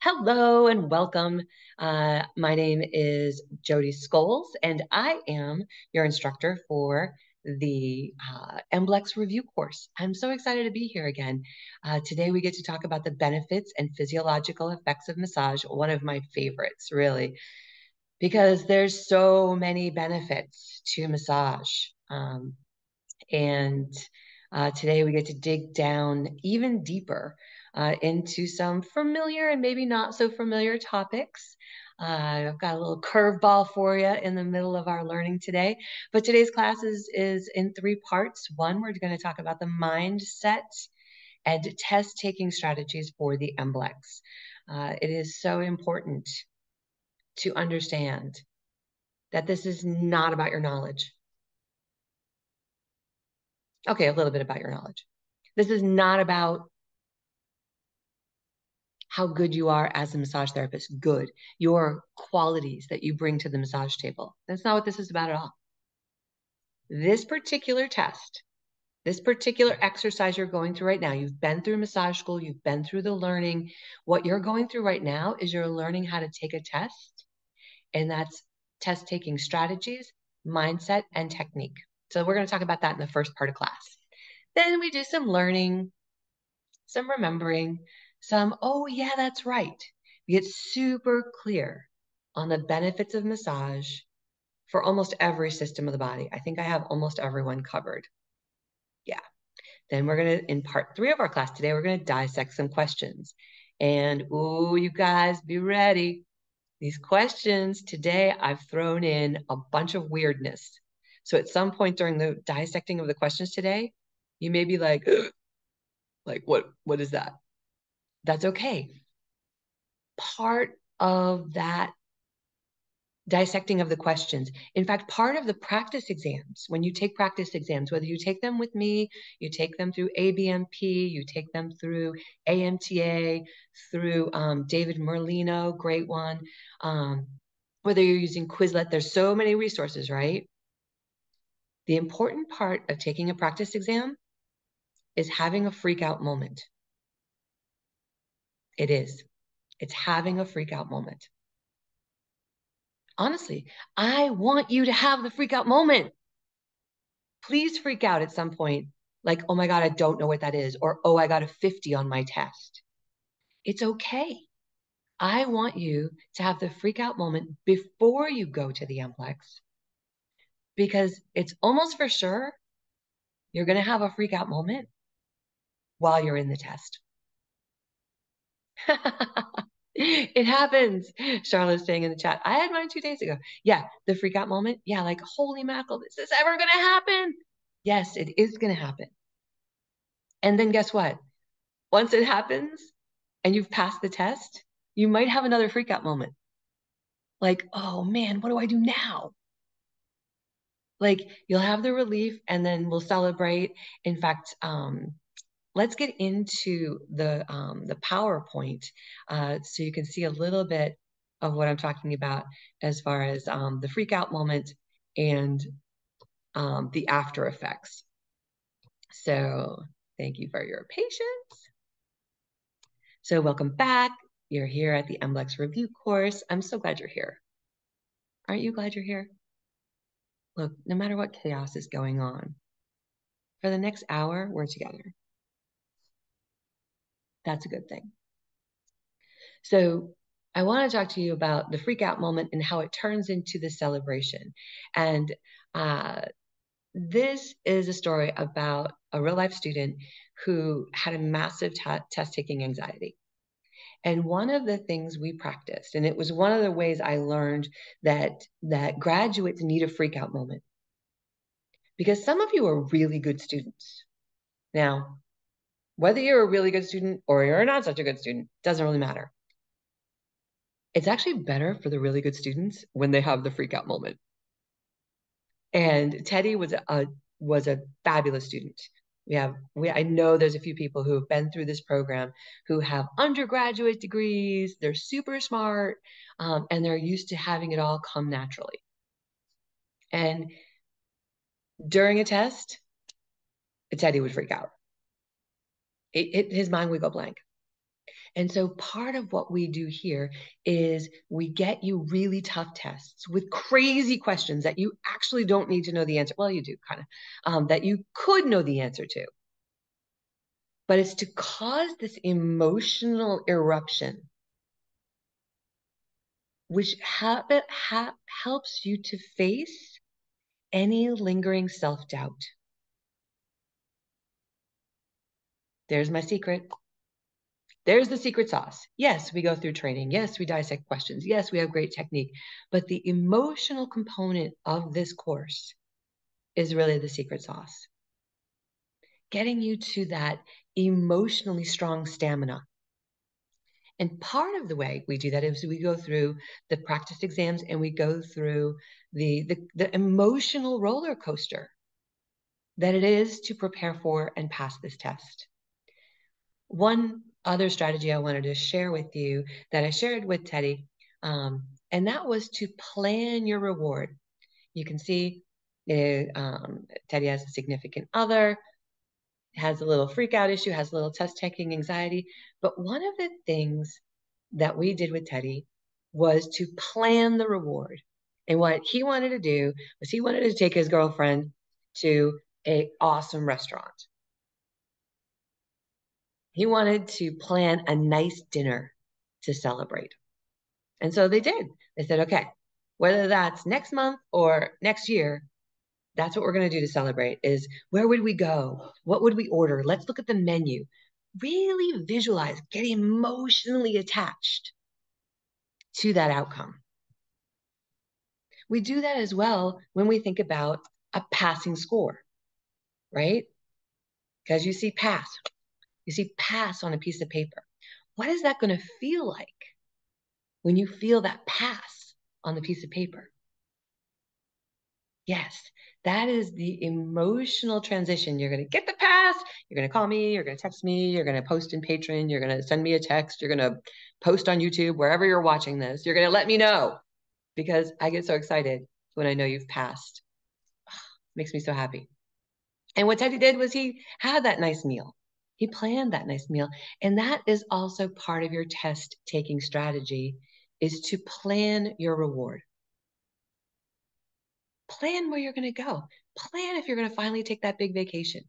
Hello and welcome. Uh, my name is Jodi Scholes, and I am your instructor for the uh, MBLEX review course. I'm so excited to be here again. Uh, today we get to talk about the benefits and physiological effects of massage, one of my favorites, really, because there's so many benefits to massage. Um, and uh, today we get to dig down even deeper uh, into some familiar and maybe not so familiar topics. Uh, I've got a little curveball for you in the middle of our learning today. But today's class is, is in three parts. One, we're going to talk about the mindset and test taking strategies for the MBLEX. Uh, it is so important to understand that this is not about your knowledge. Okay, a little bit about your knowledge. This is not about how good you are as a massage therapist, good, your qualities that you bring to the massage table. That's not what this is about at all. This particular test, this particular exercise you're going through right now, you've been through massage school, you've been through the learning. What you're going through right now is you're learning how to take a test, and that's test taking strategies, mindset, and technique. So we're going to talk about that in the first part of class. Then we do some learning, some remembering, some, oh, yeah, that's right. We get super clear on the benefits of massage for almost every system of the body. I think I have almost everyone covered. Yeah. Then we're going to, in part three of our class today, we're going to dissect some questions. And, oh, you guys be ready. These questions today, I've thrown in a bunch of weirdness. So at some point during the dissecting of the questions today, you may be like, like, what, what is that? That's okay. Part of that dissecting of the questions. In fact, part of the practice exams, when you take practice exams, whether you take them with me, you take them through ABMP, you take them through AMTA, through um, David Merlino, great one. Um, whether you're using Quizlet, there's so many resources, right? The important part of taking a practice exam is having a freak out moment. It is. It's having a freak out moment. Honestly, I want you to have the freak out moment. Please freak out at some point, like, oh my God, I don't know what that is, or oh, I got a 50 on my test. It's okay. I want you to have the freak out moment before you go to the MBLEX because it's almost for sure you're going to have a freak out moment while you're in the test. it happens. Charlotte's saying in the chat, I had mine two days ago. Yeah, the freak out moment. Yeah, like, holy mackerel, is this ever going to happen? Yes, it is going to happen. And then guess what? Once it happens and you've passed the test, you might have another freak out moment. Like, oh man, what do I do now? Like, you'll have the relief and then we'll celebrate. In fact, um, let's get into the, um, the PowerPoint uh, so you can see a little bit of what I'm talking about as far as um, the freak out moment and um, the after effects. So thank you for your patience. So welcome back. You're here at the MBLEX review course. I'm so glad you're here. Aren't you glad you're here? Look, no matter what chaos is going on, for the next hour, we're together. That's a good thing. So I want to talk to you about the freak out moment and how it turns into the celebration. And uh, this is a story about a real life student who had a massive test taking anxiety. And one of the things we practiced, and it was one of the ways I learned that that graduates need a freak out moment. Because some of you are really good students. Now, whether you're a really good student or you're not such a good student, doesn't really matter. It's actually better for the really good students when they have the freak out moment. And Teddy was a was a fabulous student. We have we I know there's a few people who have been through this program who have undergraduate degrees. They're super smart, um, and they're used to having it all come naturally. And during a test, Teddy would freak out it, it, his mind would go blank. And so part of what we do here is we get you really tough tests with crazy questions that you actually don't need to know the answer. Well, you do kind of, um, that you could know the answer to. But it's to cause this emotional eruption, which ha- ha- helps you to face any lingering self doubt. There's my secret. There's the secret sauce. Yes, we go through training. Yes, we dissect questions. Yes, we have great technique. But the emotional component of this course is really the secret sauce. Getting you to that emotionally strong stamina. And part of the way we do that is we go through the practice exams and we go through the, the, the emotional roller coaster that it is to prepare for and pass this test. One other strategy I wanted to share with you that I shared with Teddy, um, and that was to plan your reward. You can see it, um, Teddy has a significant other, has a little freak out issue, has a little test taking anxiety. But one of the things that we did with Teddy was to plan the reward. And what he wanted to do was he wanted to take his girlfriend to a awesome restaurant. He wanted to plan a nice dinner to celebrate. And so they did. They said, okay, whether that's next month or next year, that's what we're going to do to celebrate is where would we go? What would we order? Let's look at the menu. Really visualize, get emotionally attached to that outcome. We do that as well when we think about a passing score, right? Because you see pass, you see pass on a piece of paper. What is that going to feel like when you feel that pass on the piece of paper? Yes, that is the emotional transition. You're going to get the pass. You're going to call me. You're going to text me. You're going to post in Patreon. You're going to send me a text. You're going to post on YouTube, wherever you're watching this. You're going to let me know because I get so excited when I know you've passed. makes me so happy. And what Teddy did was he had that nice meal. He planned that nice meal. And that is also part of your test taking strategy is to plan your reward. Plan where you're going to go. Plan if you're going to finally take that big vacation.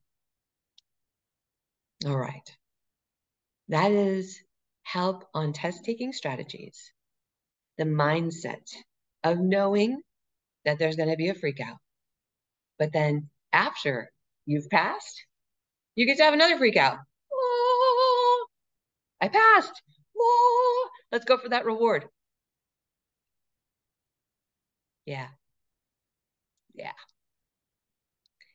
All right. That is help on test taking strategies. The mindset of knowing that there's going to be a freak out. But then after you've passed, you get to have another freak out. I passed. Let's go for that reward. Yeah, yeah.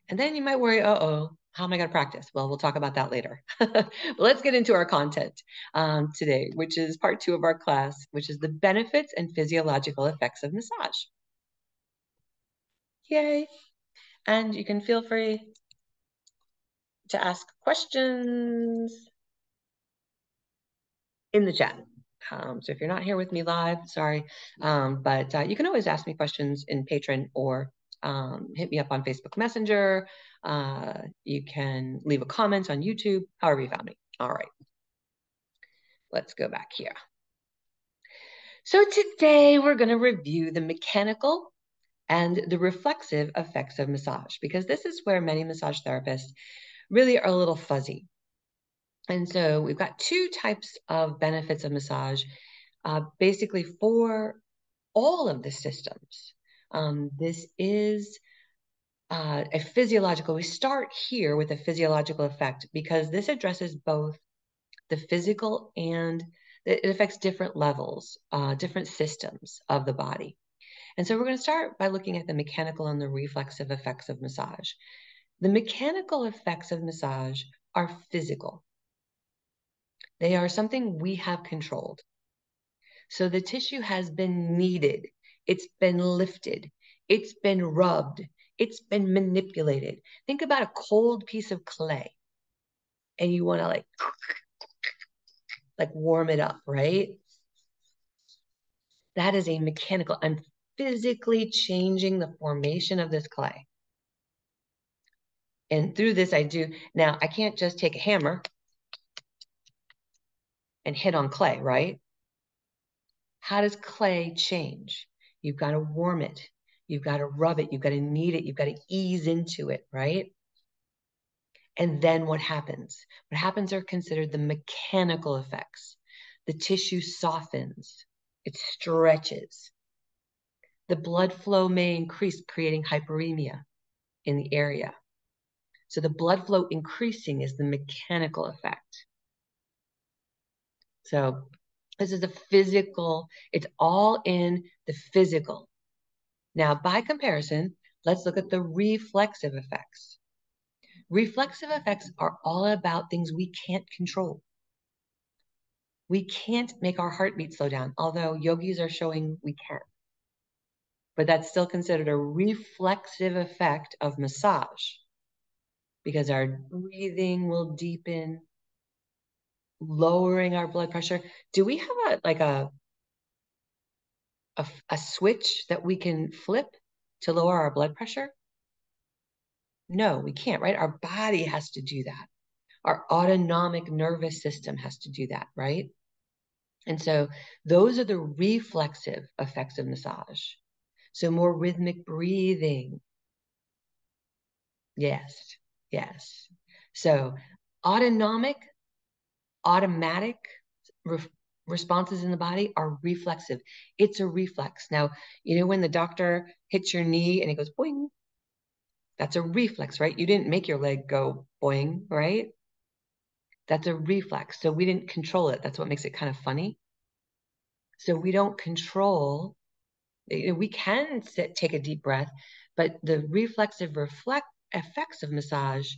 And then you might worry, uh oh, how am I going to practice? Well, we'll talk about that later. let's get into our content um, today, which is part two of our class, which is the benefits and physiological effects of massage. Yay. And you can feel free to ask questions in the chat. Um, so if you're not here with me live, sorry, um, but uh, you can always ask me questions in Patreon or um, hit me up on Facebook Messenger. Uh, you can leave a comment on YouTube, however you found me. All right. Let's go back here. So today we're going to review the mechanical and the reflexive effects of massage because this is where many massage therapists really are a little fuzzy. And so we've got two types of benefits of massage, uh, basically for all of the systems. Um, this is uh, a physiological, we start here with a physiological effect because this addresses both the physical and it affects different levels, uh, different systems of the body. And so we're going to start by looking at the mechanical and the reflexive effects of massage. The mechanical effects of massage are physical. They are something we have controlled. So the tissue has been kneaded, it's been lifted, it's been rubbed, it's been manipulated. Think about a cold piece of clay and you want to like like warm it up, right? That is a mechanical. I'm physically changing the formation of this clay. And through this, I do. Now, I can't just take a hammer and hit on clay, right? How does clay change? You've got to warm it. You've got to rub it. You've got to knead it. You've got to ease into it, right? And then what happens? What happens are considered the mechanical effects. The tissue softens, it stretches. The blood flow may increase, creating hyperemia in the area. So the blood flow increasing is the mechanical effect. So this is a physical, it's all in the physical. Now, by comparison, let's look at the reflexive effects. Reflexive effects are all about things we can't control. We can't make our heartbeat slow down, although yogis are showing we can. But that's still considered a reflexive effect of massage because our breathing will deepen, lowering our blood pressure. Do we have a like a a, a switch that we can flip to lower our blood pressure? No, we can't, right? Our body has to do that. Our autonomic nervous system has to do that, right? And so those are the reflexive effects of massage. So more rhythmic breathing. Yes, yes. So autonomic, automatic re responses in the body are reflexive. It's a reflex. Now, you know, when the doctor hits your knee and it goes boing, that's a reflex, right? You didn't make your leg go boing, right? That's a reflex. So we didn't control it. That's what makes it kind of funny. So we don't control, we can sit, take a deep breath, but the reflexive reflect effects of massage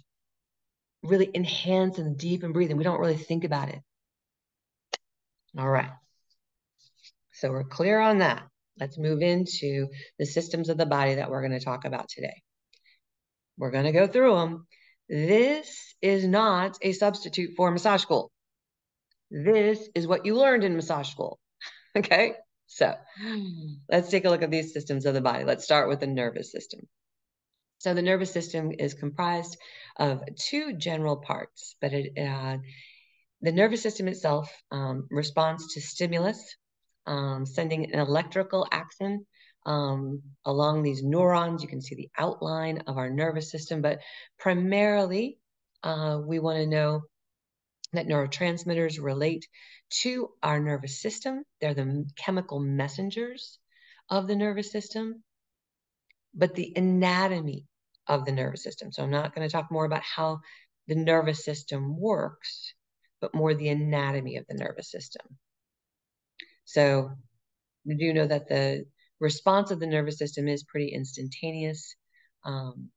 really enhance and deepen breathing. We don't really think about it. All right. So we're clear on that. Let's move into the systems of the body that we're going to talk about today. We're going to go through them. This is not a substitute for massage school. This is what you learned in massage school. Okay, so let's take a look at these systems of the body. Let's start with the nervous system. So the nervous system is comprised of two general parts, but it, uh, the nervous system itself um, responds to stimulus, um, sending an electrical axon um, along these neurons. You can see the outline of our nervous system, but primarily uh, we want to know that neurotransmitters relate to our nervous system. They're the chemical messengers of the nervous system, but the anatomy of the nervous system. So I'm not going to talk more about how the nervous system works, but more the anatomy of the nervous system. So we do know that the response of the nervous system is pretty instantaneous. Um,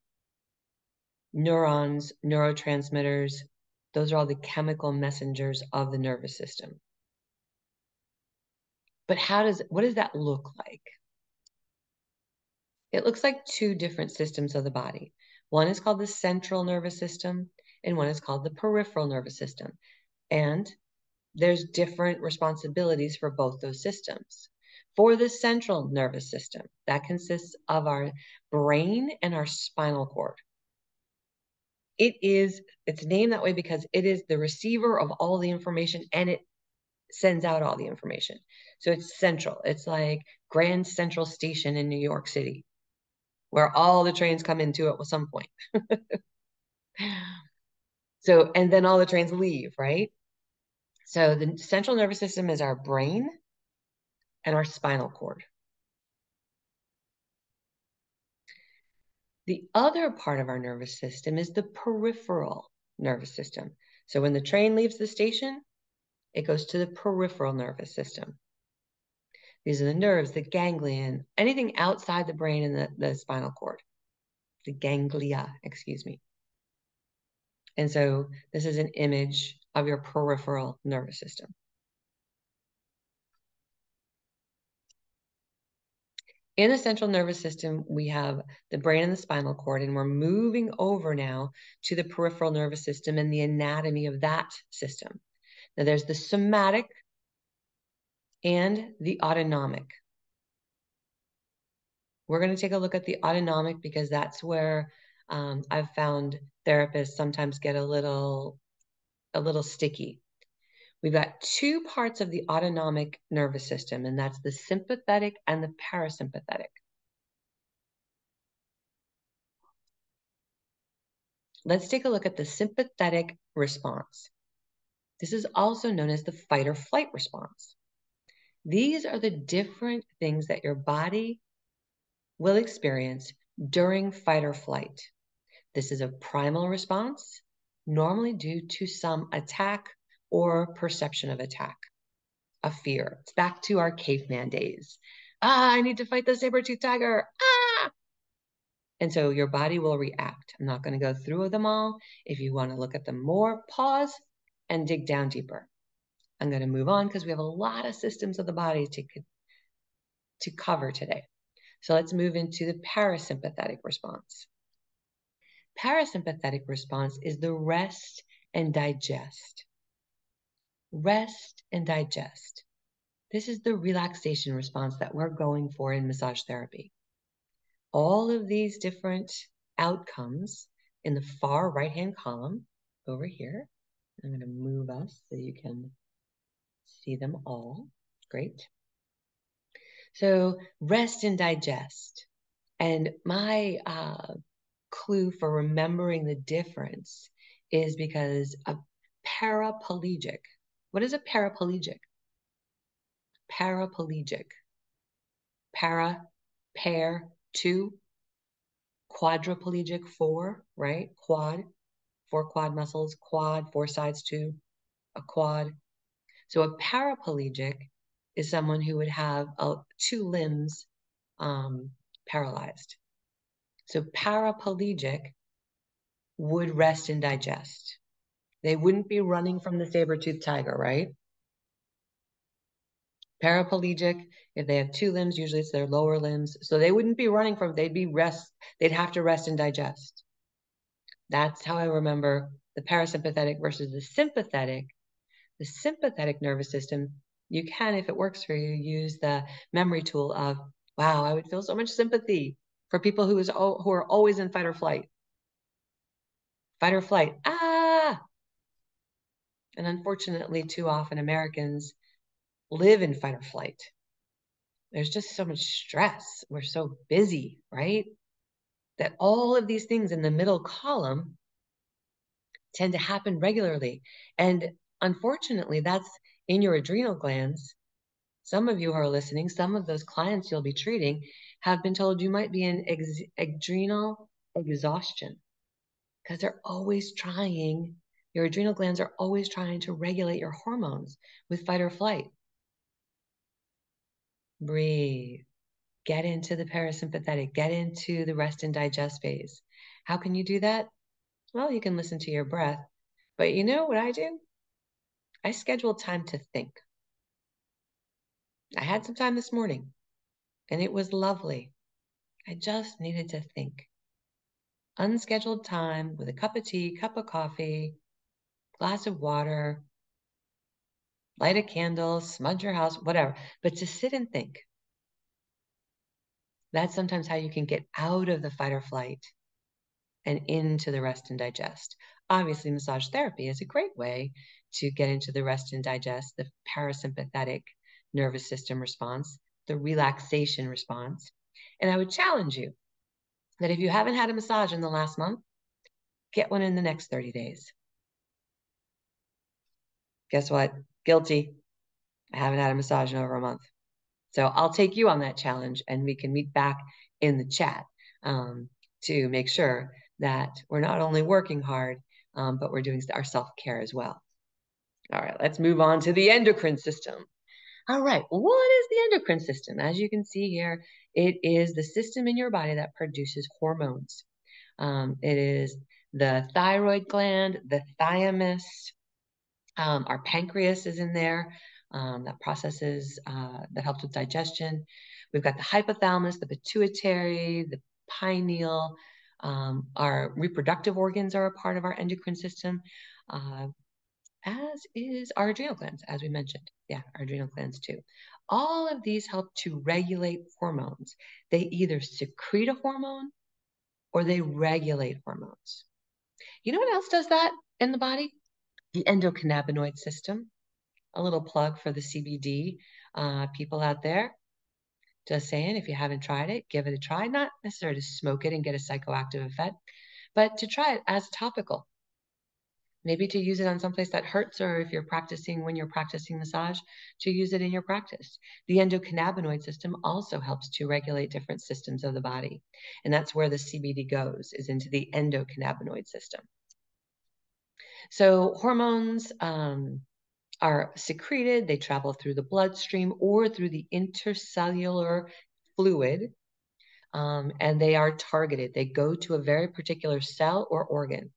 neurons, neurotransmitters, those are all the chemical messengers of the nervous system. But how does, what does that look like? It looks like two different systems of the body. One is called the central nervous system, and one is called the peripheral nervous system. And there's different responsibilities for both those systems for the central nervous system. That consists of our brain and our spinal cord. It is, it's named that way because it is the receiver of all the information and it sends out all the information. So it's central. It's like Grand Central Station in New York City, where all the trains come into it at some point. so, and then all the trains leave, right? So the central nervous system is our brain, and our spinal cord. The other part of our nervous system is the peripheral nervous system. So when the train leaves the station, it goes to the peripheral nervous system. These are the nerves, the ganglion, anything outside the brain and the, the spinal cord, the ganglia, excuse me. And so this is an image of your peripheral nervous system. In the central nervous system, we have the brain and the spinal cord, and we're moving over now to the peripheral nervous system and the anatomy of that system. Now, there's the somatic and the autonomic. We're going to take a look at the autonomic because that's where um, I've found therapists sometimes get a little, a little sticky. We've got two parts of the autonomic nervous system, and that's the sympathetic and the parasympathetic. Let's take a look at the sympathetic response. This is also known as the fight or flight response. These are the different things that your body will experience during fight or flight. This is a primal response, normally due to some attack or perception of attack, a fear. It's back to our caveman days. Ah, I need to fight the saber-toothed tiger. Ah! And so your body will react. I'm not going to go through them all. If you want to look at them more, pause and dig down deeper. I'm going to move on because we have a lot of systems of the body to, to cover today. So let's move into the parasympathetic response. Parasympathetic response is the rest and digest. Rest and digest. This is the relaxation response that we're going for in massage therapy. All of these different outcomes in the far right hand column over here. I'm going to move us so you can see them all. Great. So rest and digest. And my uh, clue for remembering the difference is because a paraplegic. What is a paraplegic? Paraplegic. Para, pair, two. Quadriplegic, four, right? Quad, four quad muscles. Quad, four sides, two. A quad. So a paraplegic is someone who would have uh, two limbs um, paralyzed. So paraplegic would rest and digest. They wouldn't be running from the saber-toothed tiger, right? Paraplegic, if they have two limbs, usually it's their lower limbs. So they wouldn't be running from, they'd be rest, they'd have to rest and digest. That's how I remember the parasympathetic versus the sympathetic. The sympathetic nervous system you can, if it works for you, use the memory tool of, wow, I would feel so much sympathy for people who is who are always in fight or flight. Fight or flight. Ah. And unfortunately, too often Americans live in fight or flight. There's just so much stress. We're so busy, right? That all of these things in the middle column tend to happen regularly. And unfortunately, that's in your adrenal glands, some of you who are listening, some of those clients you'll be treating have been told you might be in ex- adrenal exhaustion because they're always trying, your adrenal glands are always trying to regulate your hormones with fight or flight. Breathe. Get into the parasympathetic, get into the rest and digest phase. How can you do that? Well, you can listen to your breath. But you know what I do? I scheduled time to think. I had some time this morning and it was lovely. I just needed to think. Unscheduled time with a cup of tea, cup of coffee, glass of water, light a candle, smudge your house, whatever, but to sit and think. That's sometimes how you can get out of the fight or flight and into the rest and digest. Obviously, massage therapy is a great way to get into the rest and digest, the parasympathetic nervous system response, the relaxation response. And I would challenge you that if you haven't had a massage in the last month, get one in the next 30 days. Guess what? Guilty. I haven't had a massage in over a month. So I'll take you on that challenge and we can meet back in the chat um, to make sure that we're not only working hard, um, but we're doing our self care as well. All right, let's move on to the endocrine system. All right, what is the endocrine system? As you can see here, it is the system in your body that produces hormones. Um, it is the thyroid gland, the thymus, um, our pancreas is in there um, that processes, uh, that helps with digestion. We've got the hypothalamus, the pituitary, the pineal. Um, our reproductive organs are a part of our endocrine system. Uh, as is our adrenal glands, as we mentioned. Yeah, our adrenal glands too. All of these help to regulate hormones. They either secrete a hormone or they regulate hormones. You know what else does that in the body? The endocannabinoid system. a little plug for the CBD uh, people out there. Just saying, if you haven't tried it, give it a try. Not necessarily to smoke it and get a psychoactive effect, but to try it as topical. Maybe to use it on someplace that hurts, or if you're practicing when you're practicing massage, to use it in your practice. The endocannabinoid system also helps to regulate different systems of the body. And that's where the CBD goes, is into the endocannabinoid system. So hormones um, are secreted, they travel through the bloodstream or through the intercellular fluid, um, and they are targeted. They go to a very particular cell or organ.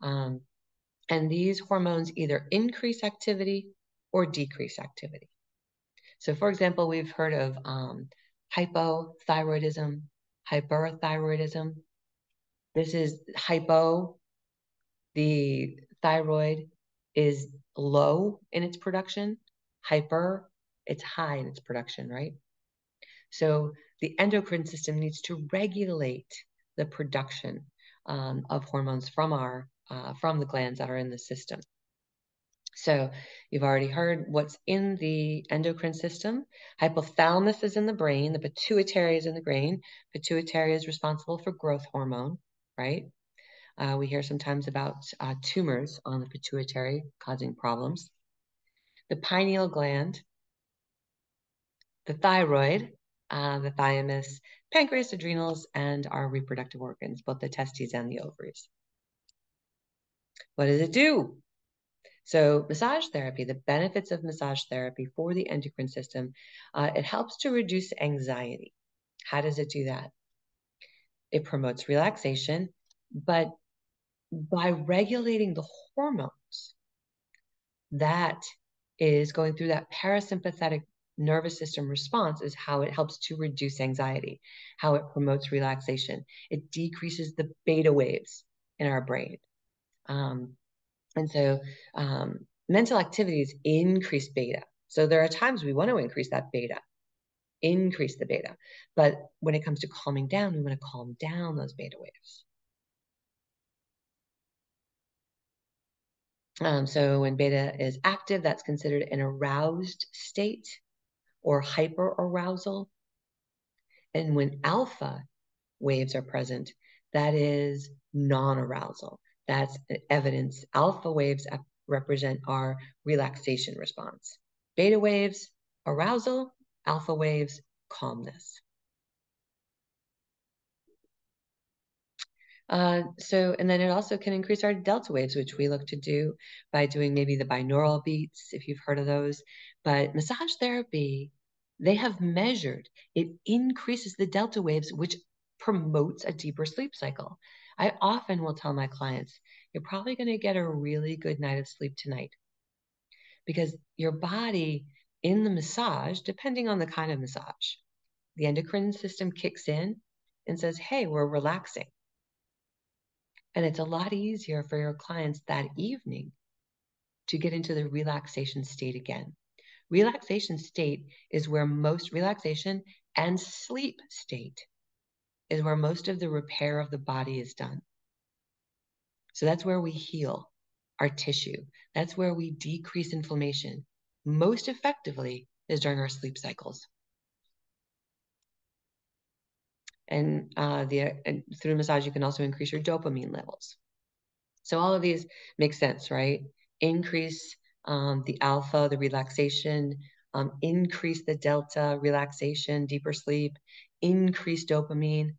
Um, and these hormones either increase activity or decrease activity. So, for example, we've heard of um, hypothyroidism, hyperthyroidism. This is hypo, the thyroid is low in its production, hyper, it's high in its production, right? So the endocrine system needs to regulate the production um, of hormones from our uh, from the glands that are in the system. So you've already heard what's in the endocrine system. Hypothalamus is in the brain. The pituitary is in the brain. Pituitary is responsible for growth hormone, right? Uh, we hear sometimes about uh, tumors on the pituitary causing problems. The pineal gland, the thyroid, uh, the thymus, pancreas, adrenals, and our reproductive organs, both the testes and the ovaries. What does it do? So, massage therapy, the benefits of massage therapy for the endocrine system, uh, it helps to reduce anxiety. How does it do that? It promotes relaxation, but by regulating the hormones that is going through that parasympathetic nervous system response is how it helps to reduce anxiety, how it promotes relaxation. It decreases the beta waves in our brain. Um, and so um, mental activities increase beta. So there are times we want to increase that beta, increase the beta. But when it comes to calming down, we want to calm down those beta waves. Um, so when beta is active, that's considered an aroused state or hyperarousal. And when alpha waves are present, that is non-arousal. That's evidence. Alpha waves represent our relaxation response. Beta waves, arousal, alpha waves, calmness. Uh, so, and then it also can increase our delta waves, which we look to do by doing maybe the binaural beats, if you've heard of those. But massage therapy, they have measured it increases the delta waves, which promotes a deeper sleep cycle. I often will tell my clients, you're probably going to get a really good night of sleep tonight because your body in the massage, depending on the kind of massage, the endocrine system kicks in and says, hey, we're relaxing. And it's a lot easier for your clients that evening to get into the relaxation state again. Relaxation state is where most relaxation and sleep state is where most of the repair of the body is done. So that's where we heal our tissue. That's where we decrease inflammation most effectively is during our sleep cycles. And uh, the and through massage, you can also increase your dopamine levels. So all of these make sense, right? Increase um, the alpha, the relaxation, um, increase the delta, relaxation, deeper sleep, increase dopamine.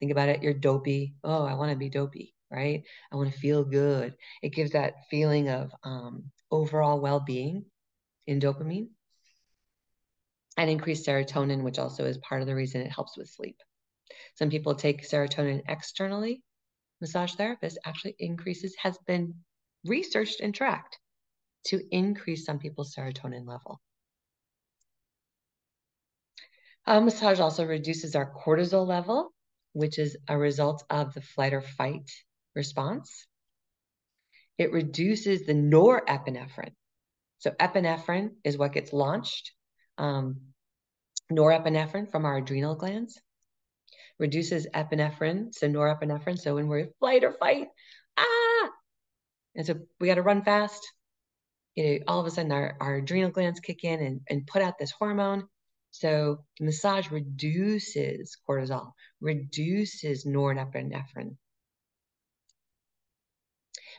Think about it, you're dopey. Oh, I want to be dopey, right? I want to feel good. It gives that feeling of um, overall well being in dopamine and increase serotonin, which also is part of the reason it helps with sleep. Some people take serotonin externally. Massage therapist actually increases, has been researched and tracked to increase some people's serotonin level. Uh, massage also reduces our cortisol level, which is a result of the flight or fight response. It reduces the norepinephrine. So epinephrine is what gets launched. Um, norepinephrine from our adrenal glands reduces epinephrine, so norepinephrine. So when we're flight or fight, ah, and so we got to run fast. you know, all of a sudden our, our adrenal glands kick in and, and put out this hormone. So massage reduces cortisol, reduces norepinephrine,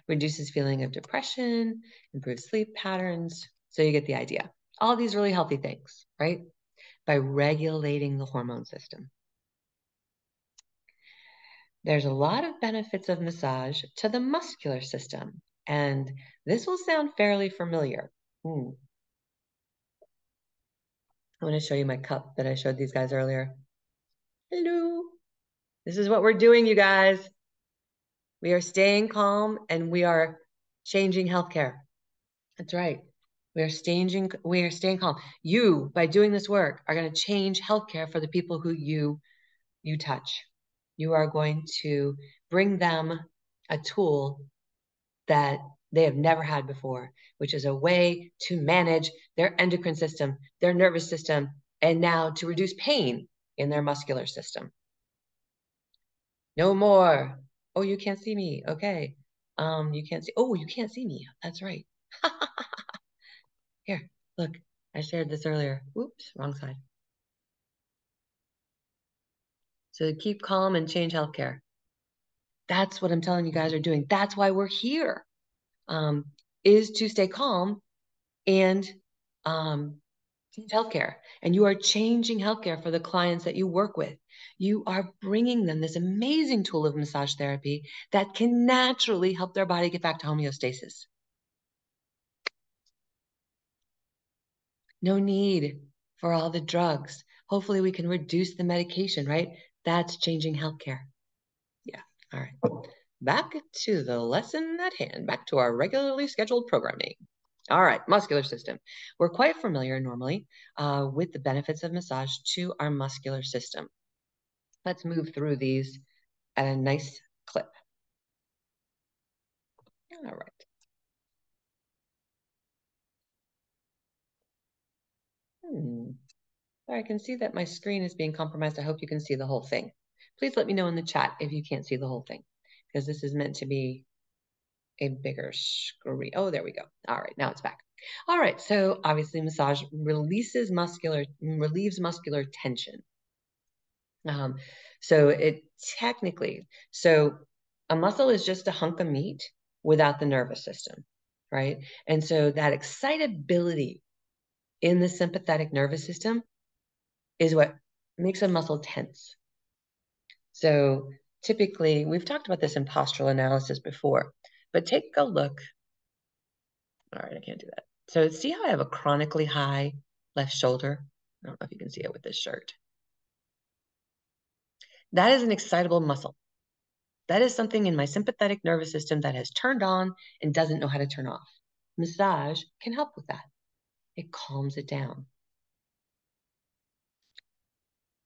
reduces feeling of depression, improves sleep patterns. So you get the idea. All these really healthy things, right? By regulating the hormone system. There's a lot of benefits of massage to the muscular system, and this will sound fairly familiar. Hmm. I want to show you my cup that I showed these guys earlier. Hello. This is what we're doing, you guys. We are staying calm and we are changing healthcare. That's right. We are staging, we are staying calm. You, by doing this work, are going to change healthcare for the people who you you touch. You are going to bring them a tool that they have never had before, which is a way to manage their endocrine system, their nervous system, and now to reduce pain in their muscular system. No more. Oh, you can't see me. Okay. Um, you can't see. Oh, you can't see me. That's right. Here, look. I shared this earlier. Oops, wrong side. So keep calm and change healthcare. That's what I'm telling you guys are doing. That's why we're here um, is to stay calm and um, change healthcare. And you are changing healthcare for the clients that you work with. You are bringing them this amazing tool of massage therapy that can naturally help their body get back to homeostasis. No need for all the drugs. Hopefully, we can reduce the medication, right? That's changing healthcare. Yeah. All right back to the lesson at hand, back to our regularly scheduled programming. All right, muscular system. We're quite familiar normally uh, with the benefits of massage to our muscular system. Let's move through these at a nice clip. All right. Hmm. I can see that my screen is being compromised. I hope you can see the whole thing. Please let me know in the chat if you can't see the whole thing because this is meant to be a bigger screen. Oh, there we go. All right, now it's back. All right, so obviously massage releases muscular, relieves muscular tension. Um, so it technically, so a muscle is just a hunk of meat without the nervous system, right? And so that excitability in the sympathetic nervous system is what makes a muscle tense. So typically, we've talked about this in postural analysis before, but take a look. All right, I can't do that. So see how I have a chronically high left shoulder? I don't know if you can see it with this shirt. That is an excitable muscle. That is something in my sympathetic nervous system that has turned on and doesn't know how to turn off. Massage can help with that. It calms it down.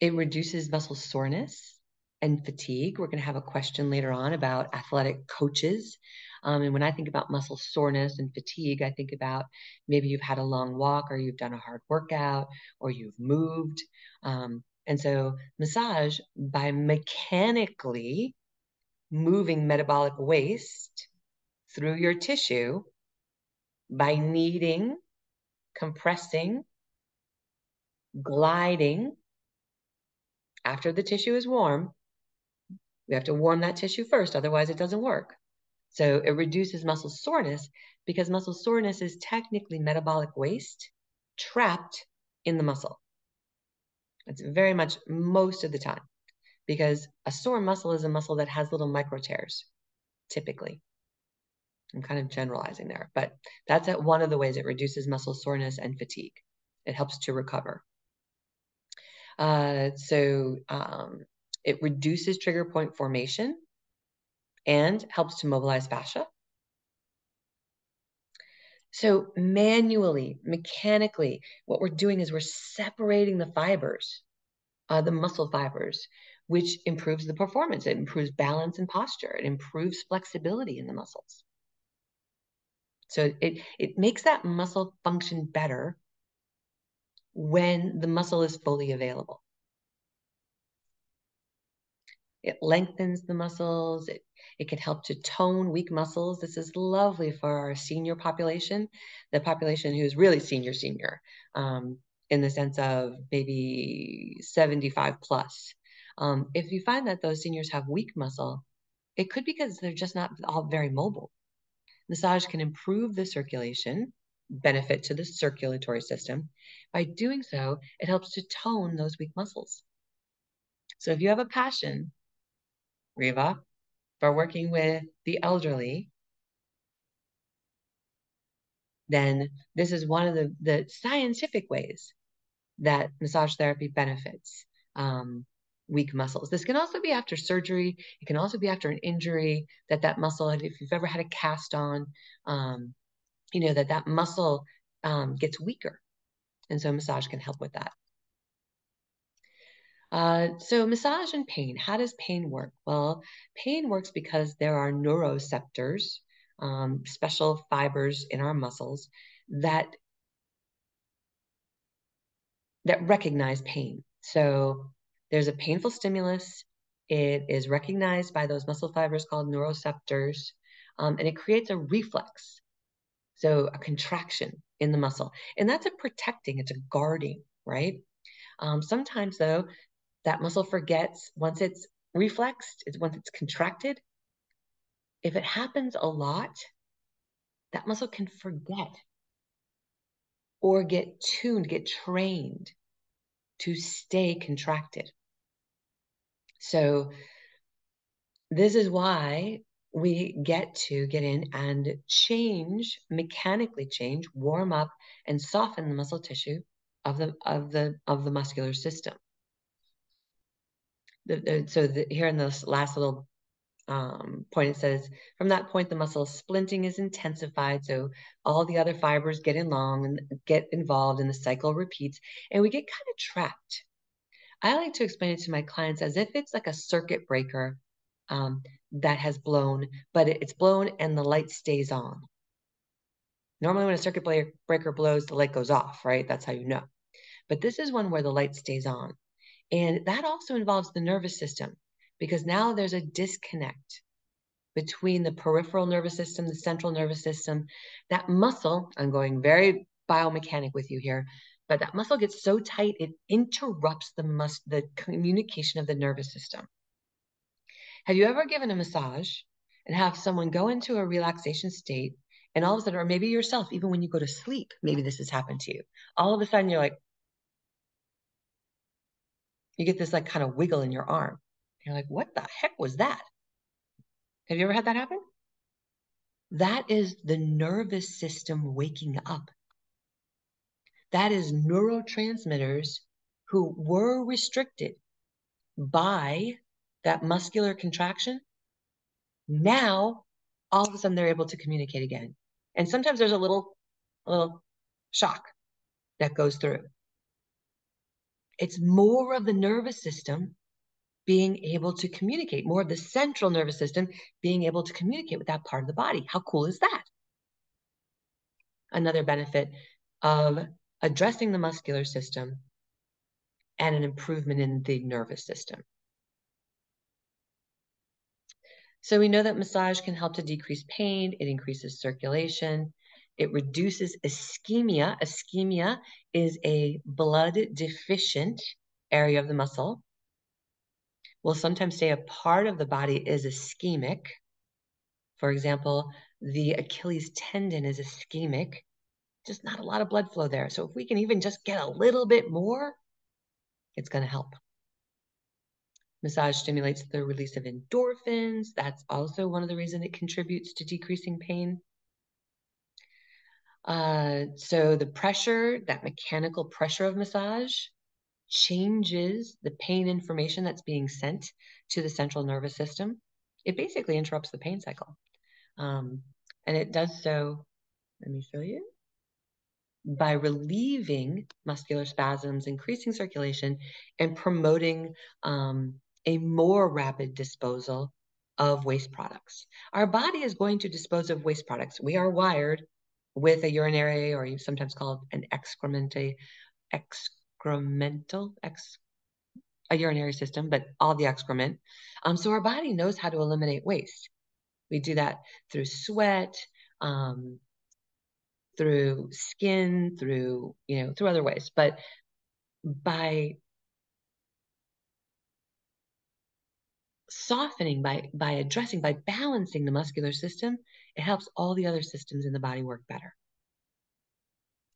It reduces muscle soreness and fatigue. We're going to have a question later on about athletic coaches. Um, and when I think about muscle soreness and fatigue, I think about maybe you've had a long walk or you've done a hard workout or you've moved. Um, and so, massage by mechanically moving metabolic waste through your tissue by kneading, compressing, gliding after the tissue is warm we have to warm that tissue first, otherwise it doesn't work. So it reduces muscle soreness because muscle soreness is technically metabolic waste trapped in the muscle. That's very much most of the time because a sore muscle is a muscle that has little micro tears, typically. I'm kind of generalizing there, but that's one of the ways it reduces muscle soreness and fatigue. It helps to recover. Uh, so um, it reduces trigger point formation and helps to mobilize fascia. So manually, mechanically, what we're doing is we're separating the fibers, uh, the muscle fibers, which improves the performance. It improves balance and posture. It improves flexibility in the muscles. So it, it makes that muscle function better when the muscle is fully available. It lengthens the muscles. It, it can help to tone weak muscles. This is lovely for our senior population, the population who's really senior, senior, um, in the sense of maybe 75 plus. Um, if you find that those seniors have weak muscle, it could be because they're just not all very mobile. Massage can improve the circulation, benefit to the circulatory system. By doing so, it helps to tone those weak muscles. So if you have a passion Reva, for working with the elderly, then this is one of the, the scientific ways that massage therapy benefits um, weak muscles. This can also be after surgery. It can also be after an injury that that muscle, if you've ever had a cast on, um, you know, that that muscle um, gets weaker. And so massage can help with that. Uh, so massage and pain, how does pain work? Well, pain works because there are neuroceptors, um, special fibers in our muscles that that recognize pain. So there's a painful stimulus. It is recognized by those muscle fibers called neuroceptors, um, and it creates a reflex. So a contraction in the muscle. And that's a protecting, it's a guarding, right? Um, sometimes, though, that muscle forgets once it's reflexed, it's once it's contracted. If it happens a lot, that muscle can forget or get tuned, get trained to stay contracted. So, this is why we get to get in and change, mechanically change, warm up, and soften the muscle tissue of the of the of the muscular system the, the, so the, here in this last little um, point, it says, from that point, the muscle splinting is intensified. So all the other fibers get in long and get involved and the cycle repeats and we get kind of trapped. I like to explain it to my clients as if it's like a circuit breaker um, that has blown, but it, it's blown and the light stays on. Normally when a circuit breaker blows, the light goes off, right? That's how you know. But this is one where the light stays on. And that also involves the nervous system because now there's a disconnect between the peripheral nervous system, the central nervous system. That muscle, I'm going very biomechanic with you here, but that muscle gets so tight it interrupts the mus- the communication of the nervous system. Have you ever given a massage and have someone go into a relaxation state and all of a sudden, or maybe yourself, even when you go to sleep, maybe this has happened to you. All of a sudden, you're like, you get this like kind of wiggle in your arm. You're like, what the heck was that? Have you ever had that happen? That is the nervous system waking up. That is neurotransmitters who were restricted by that muscular contraction. Now, all of a sudden, they're able to communicate again. And sometimes there's a little, a little shock that goes through. It's more of the nervous system being able to communicate, more of the central nervous system being able to communicate with that part of the body. How cool is that? Another benefit of addressing the muscular system and an improvement in the nervous system. So we know that massage can help to decrease pain, it increases circulation, it reduces ischemia. Ischemia is a blood deficient area of the muscle. We'll sometimes say a part of the body is ischemic. For example, the Achilles tendon is ischemic, just not a lot of blood flow there. So if we can even just get a little bit more, it's going to help. Massage stimulates the release of endorphins. That's also one of the reasons it contributes to decreasing pain. Uh, so the pressure, that mechanical pressure of massage, changes the pain information that's being sent to the central nervous system. It basically interrupts the pain cycle. Um, and it does so, let me show you, by relieving muscular spasms, increasing circulation, and promoting um, a more rapid disposal of waste products. Our body is going to dispose of waste products. We are wired with a urinary or you sometimes called an excremental excremental ex a urinary system, but all the excrement. Um, so our body knows how to eliminate waste. We do that through sweat, um, through skin, through, you know, through other ways. But by softening, by by addressing, by balancing the muscular system, it helps all the other systems in the body work better.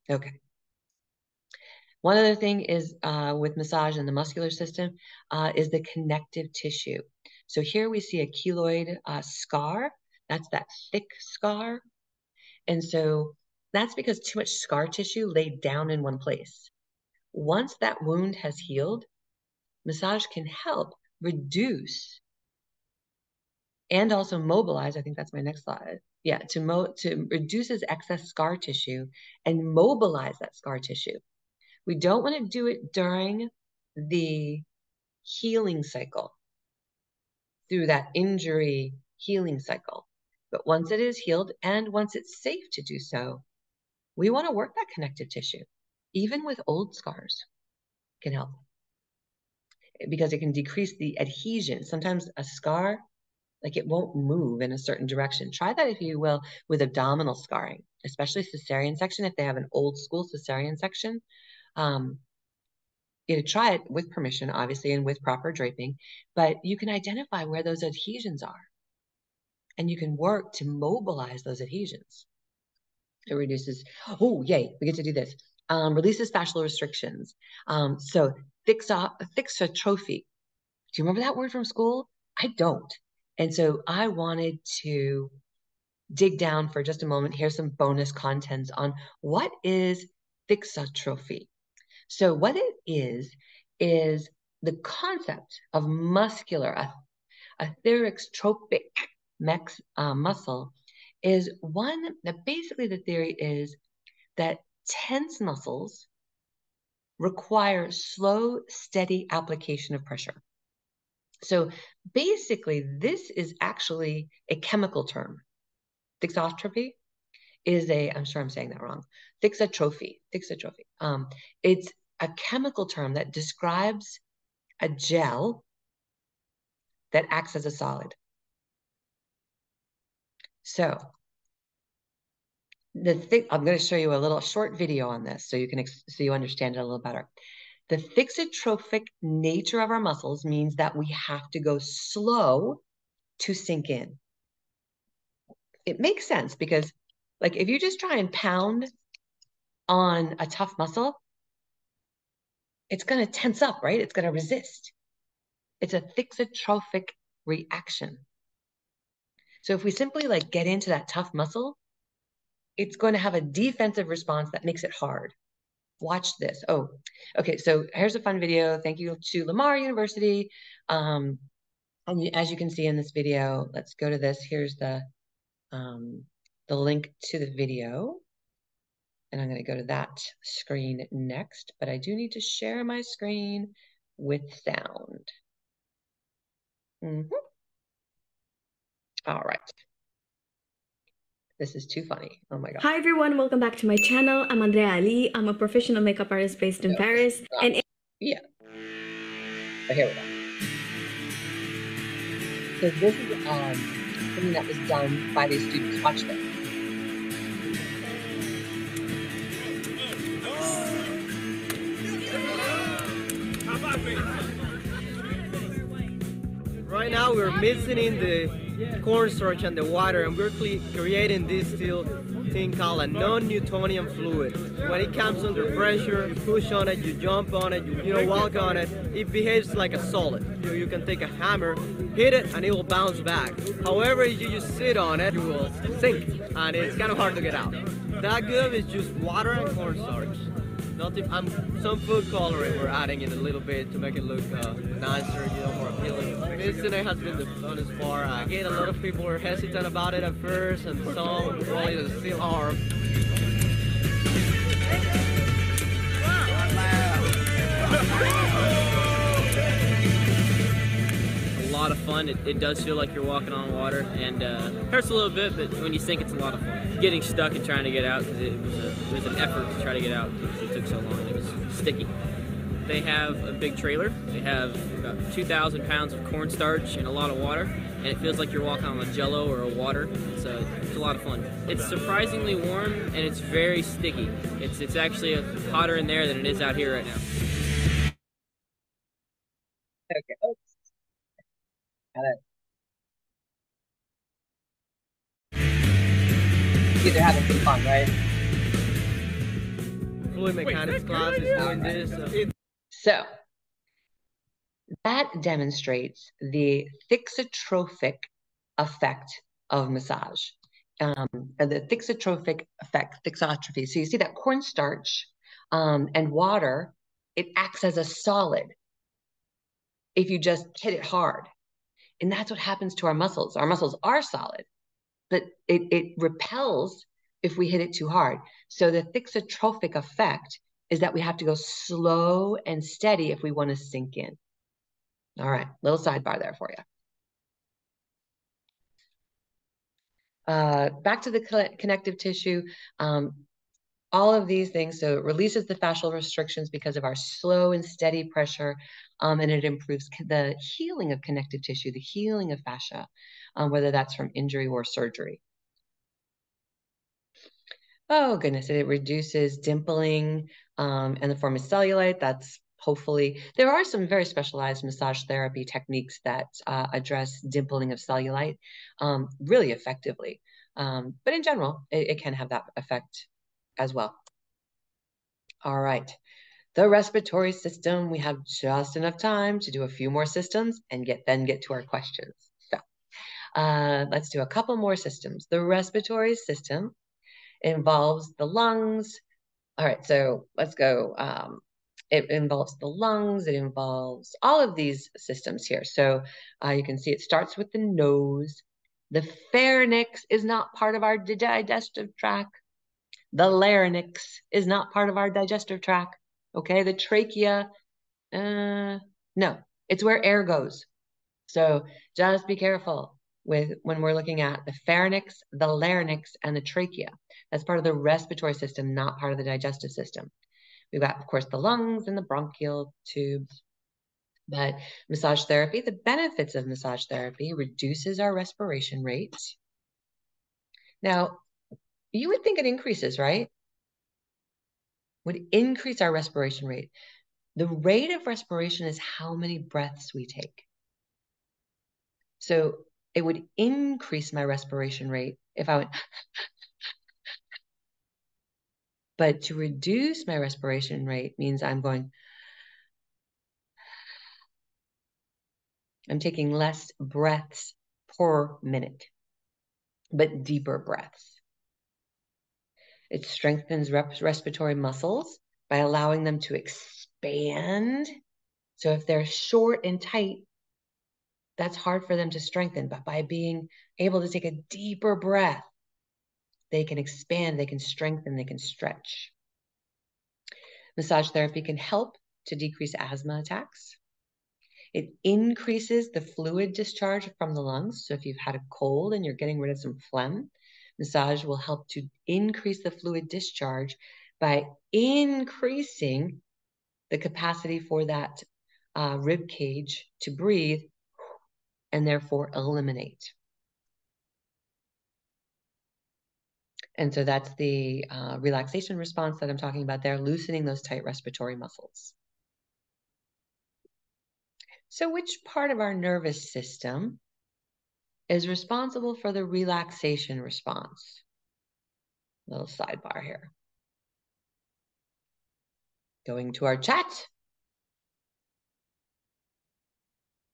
Okay. One other thing is uh, with massage in the muscular system uh, is the connective tissue. So here we see a keloid uh, scar. That's that thick scar. And so that's because too much scar tissue laid down in one place. Once that wound has healed, massage can help reduce and also mobilize. I think that's my next slide. Yeah, to mo to reduces excess scar tissue and mobilize that scar tissue. We don't want to do it during the healing cycle through that injury healing cycle. But once it is healed and once it's safe to do so, we want to work that connective tissue, even with old scars can help because it can decrease the adhesion. Sometimes a scar, like it won't move in a certain direction. Try that, if you will, with abdominal scarring, especially cesarean section. If they have an old school cesarean section, um, you know, try it with permission, obviously, and with proper draping, but you can identify where those adhesions are. And you can work to mobilize those adhesions. It reduces, oh, yay, we get to do this. Um, releases fascial restrictions. Um, so thixotrophy. Do you remember that word from school? I don't. And so I wanted to dig down for just a moment. Here's some bonus contents on what is thixotrophy. So what it is, is the concept of muscular, a, a uh, muscle is one that basically the theory is that tense muscles require slow, steady application of pressure. So basically, this is actually a chemical term. Thixotropy is a, I'm sure I'm saying that wrong, thixotrophy, thixotrophy. Um, it's a chemical term that describes a gel that acts as a solid. So the thing, I'm going to show you a little short video on this so you can, so you understand it a little better. The thixotrophic nature of our muscles means that we have to go slow to sink in. It makes sense because like if you just try and pound on a tough muscle, it's going to tense up, right? It's going to resist. It's a thixotrophic reaction. So if we simply like get into that tough muscle, it's going to have a defensive response that makes it hard. Watch this. Oh, okay. So here's a fun video. Thank you to Lamar University. Um, and as you can see in this video, let's go to this. Here's the um, the link to the video. And I'm going to go to that screen next, but I do need to share my screen with sound. Mm -hmm. All right. This is too funny. Oh my God. Hi, everyone. Welcome back to my channel. I'm Andrea Ali. I'm a professional makeup artist based in no, Paris. And yeah. But here we go. So this is um, something that was done by these students. Watch this. Right now we're missing in the cornstarch and the water and we're creating this still thing called a non-Newtonian fluid. When it comes under pressure, you push on it, you jump on it, you, you know, walk on it, it behaves like a solid. You, you can take a hammer, hit it, and it will bounce back. However, if you just sit on it, you will sink, and it's kind of hard to get out. That good is just water and cornstarch. Nothing, um, some food coloring we're adding in a little bit to make it look uh, nicer, you know, more appealing. Today has been the funnest part. I get a lot of people were hesitant about it at first, and some probably still are. a lot of fun. It, it, does feel like you're walking on water, and uh, hurts a little bit, but when you sink, it's a lot of fun. Getting stuck and trying to get out because it was it was an effort to try to get out because it took so long. It was sticky. They have a big trailer. They have about 2,000 pounds of cornstarch and a lot of water, and it feels like you're walking on a jello or a water. It's a, it's a lot of fun. It's surprisingly warm and it's very sticky. It's, it's actually hotter in there than it is out here right now. Okay. Oops. Got it. They're having some fun, right? Fluid mechanics class is doing this. So that demonstrates the thixotrophic effect of massage. Um, the thixotrophic effect, thixotrophy. So you see that cornstarch um, and water, it acts as a solid if you just hit it hard. And that's what happens to our muscles. Our muscles are solid, but it, it repels if we hit it too hard. So the thixotrophic effect is that we have to go slow and steady if we want to sink in. All right, little sidebar there for you. Uh, back to the connective tissue. Um, all of these things, so it releases the fascial restrictions because of our slow and steady pressure, um, and it improves the healing of connective tissue, the healing of fascia, um, whether that's from injury or surgery. Oh goodness, it reduces dimpling um, in the form of cellulite. That's hopefully, there are some very specialized massage therapy techniques that uh, address dimpling of cellulite um, really effectively. Um, but in general, it, it can have that effect as well. All right. The respiratory system, we have just enough time to do a few more systems and get then get to our questions. So uh, let's do a couple more systems. The respiratory system involves the lungs. All right, so let's go. Um, it involves the lungs. It involves all of these systems here. So uh, you can see it starts with the nose. The pharynx is not part of our digestive tract. The larynx is not part of our digestive tract. Okay, the trachea, uh, no, it's where air goes. So just be careful with when we're looking at the pharynx, the larynx, and the trachea. That's part of the respiratory system, not part of the digestive system. We've got, of course, the lungs and the bronchial tubes. But massage therapy, the benefits of massage therapy reduces our respiration rate. Now, you would think it increases, right? Would increase our respiration rate. The rate of respiration is how many breaths we take. So it would increase my respiration rate if I went. but to reduce my respiration rate means I'm going. I'm taking less breaths per minute, but deeper breaths. It strengthens respiratory muscles by allowing them to expand. So if they're short and tight, that's hard for them to strengthen. But by being able to take a deeper breath, they can expand, they can strengthen, they can stretch. Massage therapy can help to decrease asthma attacks. It increases the fluid discharge from the lungs. So if you've had a cold and you're getting rid of some phlegm, massage will help to increase the fluid discharge by increasing the capacity for that uh, rib cage to breathe and therefore eliminate. And so that's the uh, relaxation response that I'm talking about there, loosening those tight respiratory muscles. So which part of our nervous system is responsible for the relaxation response. Little sidebar here. Going to our chat.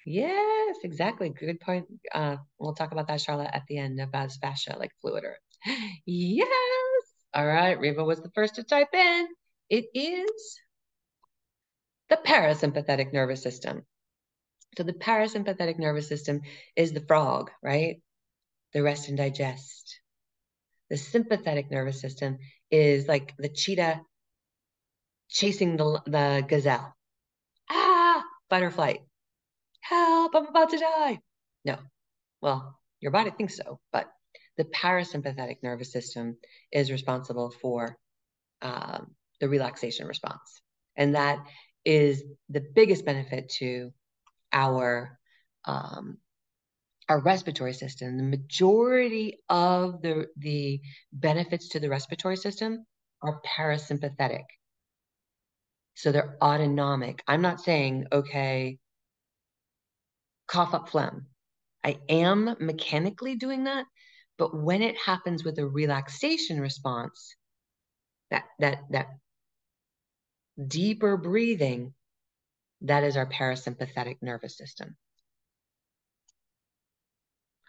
Yes, exactly. Good point. Uh, we'll talk about that, Charlotte, at the end about fascia, like fluid yes. All right, Reva was the first to type in. It is the parasympathetic nervous system. So the parasympathetic nervous system is the frog, right? The rest and digest. The sympathetic nervous system is like the cheetah chasing the, the gazelle. Ah, fight or flight. Help, I'm about to die. No. Well, your body thinks so, but the parasympathetic nervous system is responsible for um, the relaxation response. And that is the biggest benefit to our um, our respiratory system. The majority of the the benefits to the respiratory system are parasympathetic. So they're autonomic. I'm not saying, okay, cough up phlegm. I am mechanically doing that, but when it happens with a relaxation response, that that that deeper breathing, that is our parasympathetic nervous system.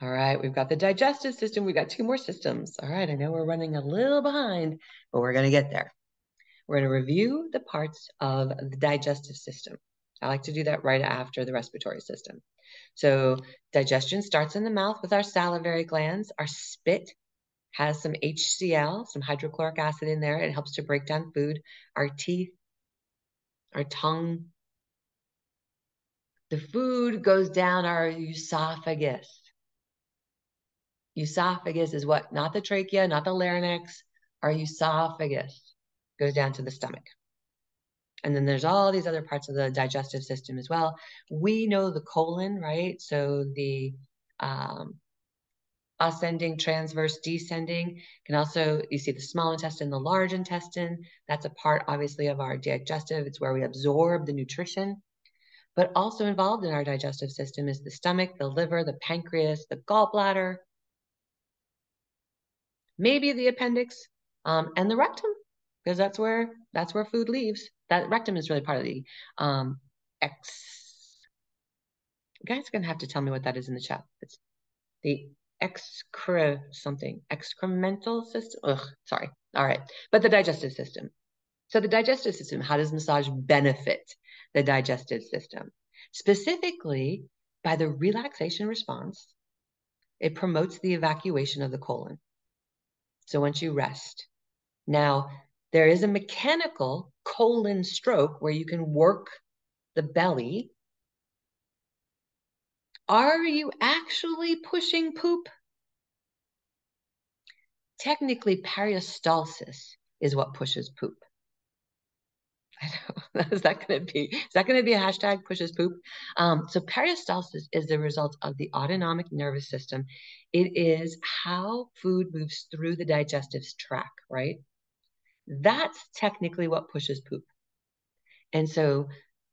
All right, we've got the digestive system. We've got two more systems. All right, I know we're running a little behind, but we're going to get there. We're going to review the parts of the digestive system. I like to do that right after the respiratory system. So digestion starts in the mouth with our salivary glands. Our spit has some HCl, some hydrochloric acid in there. It helps to break down food. Our teeth, our tongue. The food goes down our esophagus. Esophagus is what? Not the trachea, not the larynx. Our esophagus goes down to the stomach. And then there's all these other parts of the digestive system as well. We know the colon, right? So the um, ascending, transverse, descending can also, you see the small intestine, the large intestine. That's a part, obviously, of our digestive. It's where we absorb the nutrition. But also involved in our digestive system is the stomach, the liver, the pancreas, the gallbladder, maybe the appendix, um, and the rectum, because that's where that's where food leaves. That rectum is really part of the um, X. You guys are gonna have to tell me what that is in the chat. It's the excre something excremental system. Ugh, sorry. All right, but the digestive system. So the digestive system. How does massage benefit the digestive system? Specifically, by the relaxation response, it promotes the evacuation of the colon. So once you rest, now there is a mechanical colon stroke where you can work the belly. Are you actually pushing poop? Technically, peristalsis is what pushes poop. is that going to be is that going to be a hashtag pushes poop um, so peristalsis is the result of the autonomic nervous system it is how food moves through the digestive tract right that's technically what pushes poop. And so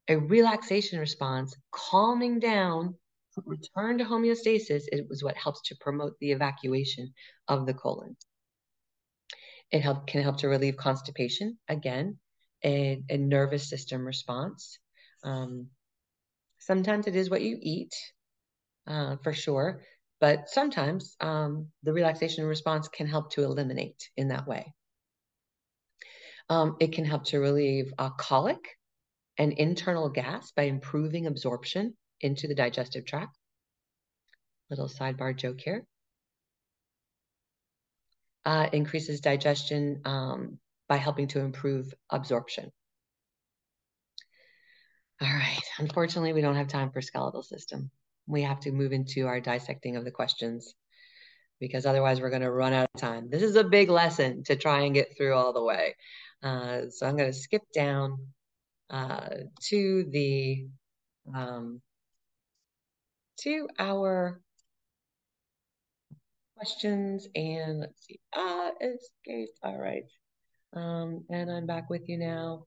a relaxation response, calming down, return to homeostasis it was what helps to promote the evacuation of the colon. It help, can help to relieve constipation, again, a, a nervous system response. Um, sometimes it is what you eat, uh, for sure, but sometimes um, the relaxation response can help to eliminate in that way. Um, it can help to relieve uh, colic and internal gas by improving absorption into the digestive tract. Little sidebar joke here. Uh, increases digestion um, by helping to improve absorption. All right, unfortunately, we don't have time for skeletal system. We have to move into our dissecting of the questions because otherwise we're going to run out of time. This is a big lesson to try and get through all the way. Uh, so I'm going to skip down uh, to the um, to our questions and let's see. Ah, escape. All right. Um, and I'm back with you now.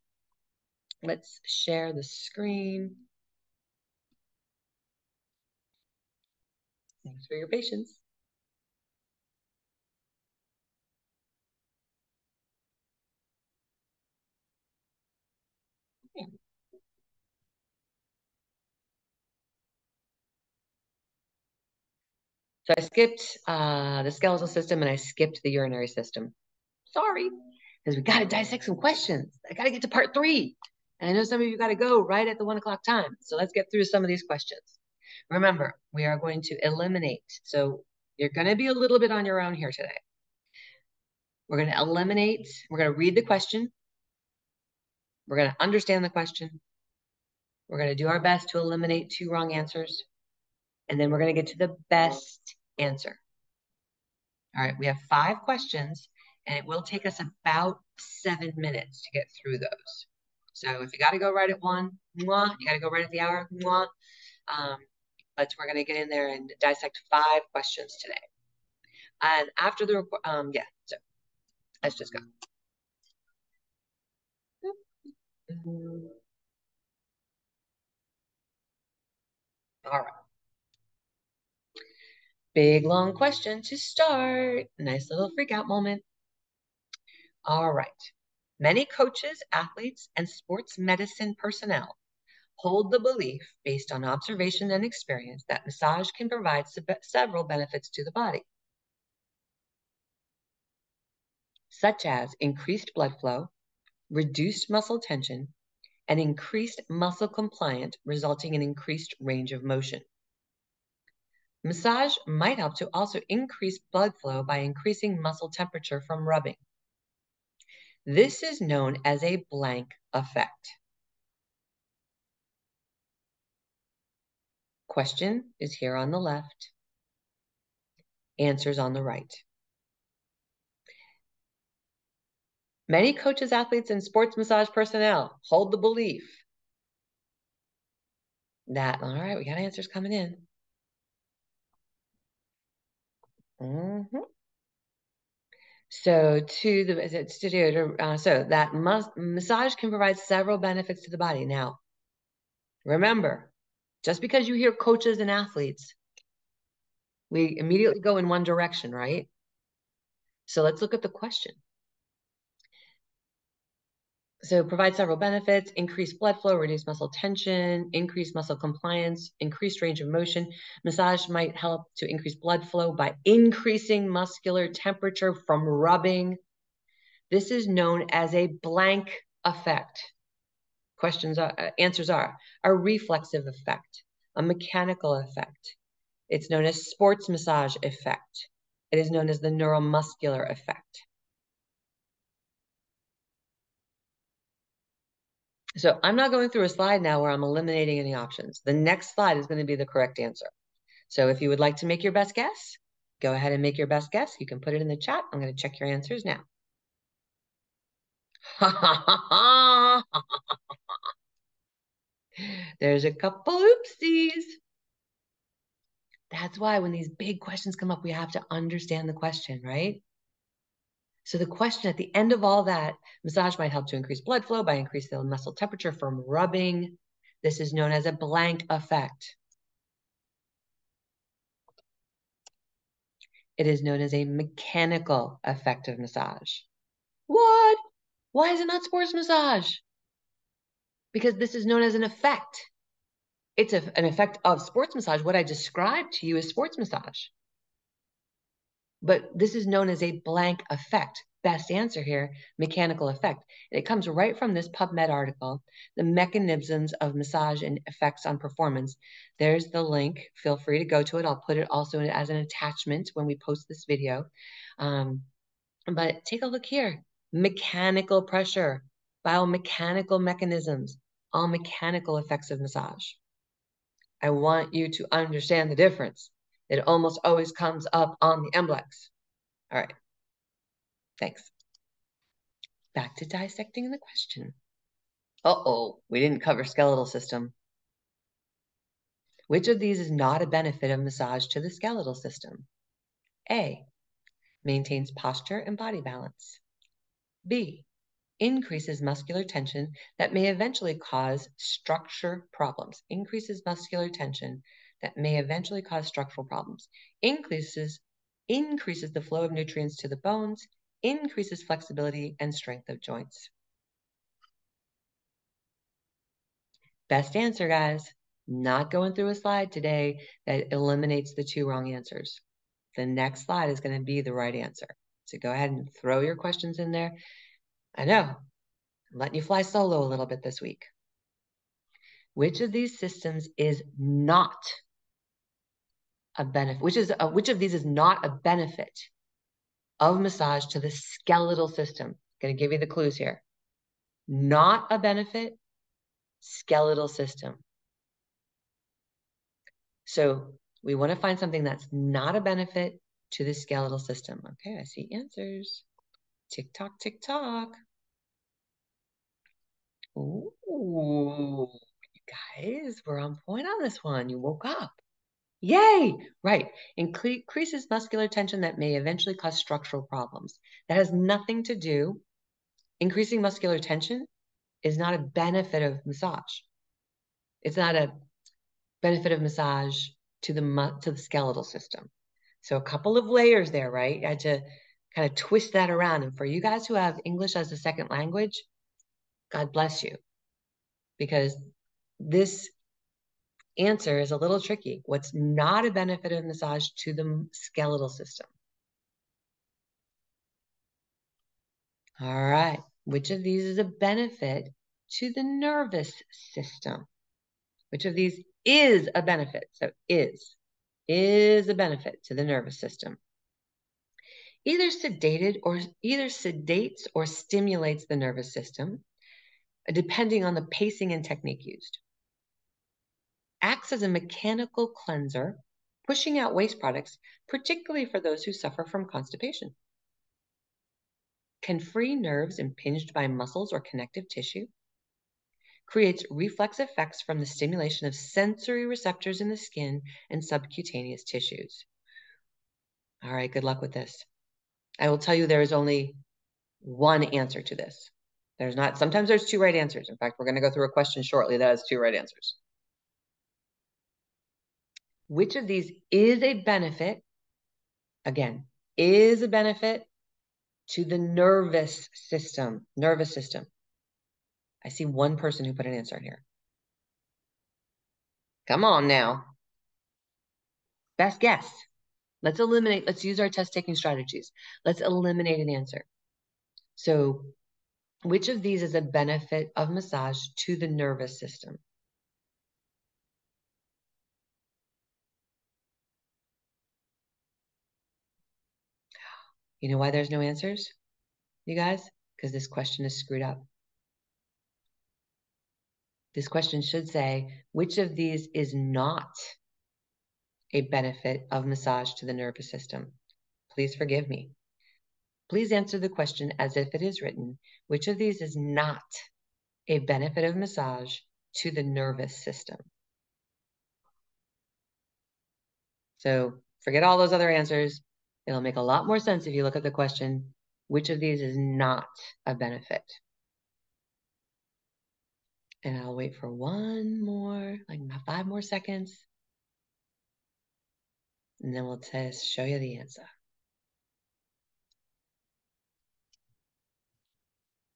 Let's share the screen. Thanks for your patience. So I skipped uh, the skeletal system and I skipped the urinary system. Sorry, because we got to dissect some questions. I got to get to part three. And I know some of you got to go right at the one o'clock time. So let's get through some of these questions. Remember, we are going to eliminate. So you're going to be a little bit on your own here today. We're going to eliminate. We're going to read the question. We're going to understand the question. We're going to do our best to eliminate two wrong answers and then we're going to get to the best answer. All right, we have five questions, and it will take us about seven minutes to get through those. So if you got to go right at one, mwah, you got to go right at the hour, mwah. Um, but we're going to get in there and dissect five questions today. And after the report, um, yeah, so let's just go. All right. Big long question to start. Nice little freak out moment. All right. Many coaches, athletes, and sports medicine personnel hold the belief, based on observation and experience, that massage can provide several benefits to the body, such as increased blood flow, reduced muscle tension, and increased muscle compliance, resulting in increased range of motion. Massage might help to also increase blood flow by increasing muscle temperature from rubbing. This is known as a blank effect. Question is here on the left. Answers on the right. Many coaches, athletes, and sports massage personnel hold the belief that, all right, we got answers coming in. Mm -hmm. So to the studio, uh, so that massage can provide several benefits to the body. Now, remember, just because you hear coaches and athletes, we immediately go in one direction, right? So let's look at the question. So provide several benefits, increase blood flow, reduce muscle tension, increase muscle compliance, increased range of motion. Massage might help to increase blood flow by increasing muscular temperature from rubbing. This is known as a blank effect. Questions are, uh, answers are a reflexive effect, a mechanical effect. It's known as sports massage effect. It is known as the neuromuscular effect. So I'm not going through a slide now where I'm eliminating any options. The next slide is going to be the correct answer. So if you would like to make your best guess, go ahead and make your best guess. You can put it in the chat. I'm going to check your answers now. There's a couple oopsies. That's why when these big questions come up, we have to understand the question, right? So the question at the end of all that, massage might help to increase blood flow by increasing the muscle temperature from rubbing. This is known as a blank effect. It is known as a mechanical effect of massage. What? Why is it not sports massage? Because this is known as an effect. It's a, an effect of sports massage. What I described to you is sports massage but this is known as a blank effect. Best answer here, mechanical effect. it comes right from this PubMed article, The Mechanisms of Massage and Effects on Performance. There's the link. Feel free to go to it. I'll put it also as an attachment when we post this video. Um, but take a look here. Mechanical pressure, biomechanical mechanisms, all mechanical effects of massage. I want you to understand the difference. It almost always comes up on the MBLEX. All right. Thanks. Back to dissecting the question. Uh-oh, we didn't cover skeletal system. Which of these is not a benefit of massage to the skeletal system? A, maintains posture and body balance. B, increases muscular tension that may eventually cause structure problems. Increases muscular tension that may eventually cause structural problems, increases, increases the flow of nutrients to the bones, increases flexibility and strength of joints. Best answer, guys. Not going through a slide today that eliminates the two wrong answers. The next slide is going to be the right answer. So go ahead and throw your questions in there. I know, I'm letting you fly solo a little bit this week. Which of these systems is not a benefit, which is a, which of these is not a benefit of massage to the skeletal system? I'm Going to give you the clues here. Not a benefit, skeletal system. So we want to find something that's not a benefit to the skeletal system. Okay, I see answers. Tick tock, tick tock. Ooh, you guys, we're on point on this one. You woke up. Yay! Right. Increases muscular tension that may eventually cause structural problems. That has nothing to do. Increasing muscular tension is not a benefit of massage. It's not a benefit of massage to the to the skeletal system. So a couple of layers there, right? I had to kind of twist that around. And for you guys who have English as a second language, God bless you. Because this answer is a little tricky. What's not a benefit of massage to the skeletal system? All right. Which of these is a benefit to the nervous system? Which of these is a benefit? So is, is a benefit to the nervous system. Either sedated or either sedates or stimulates the nervous system, depending on the pacing and technique used acts as a mechanical cleanser, pushing out waste products, particularly for those who suffer from constipation. Can free nerves impinged by muscles or connective tissue. Creates reflex effects from the stimulation of sensory receptors in the skin and subcutaneous tissues. All right, good luck with this. I will tell you there is only one answer to this. There's not, sometimes there's two right answers. In fact, we're going to go through a question shortly that has two right answers. Which of these is a benefit? Again, is a benefit to the nervous system, nervous system. I see one person who put an answer in here. Come on now. Best guess. Let's eliminate, let's use our test taking strategies. Let's eliminate an answer. So, which of these is a benefit of massage to the nervous system? You know why there's no answers, you guys? Because this question is screwed up. This question should say, which of these is not a benefit of massage to the nervous system? Please forgive me. Please answer the question as if it is written. Which of these is not a benefit of massage to the nervous system? So forget all those other answers. It'll make a lot more sense if you look at the question, which of these is not a benefit? And I'll wait for one more, like five more seconds. And then we'll test, show you the answer.